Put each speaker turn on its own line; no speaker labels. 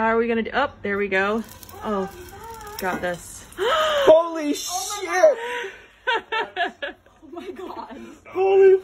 How are we gonna do? Oh, there we go. Oh, got this.
Holy oh shit!
Oh my god.
Holy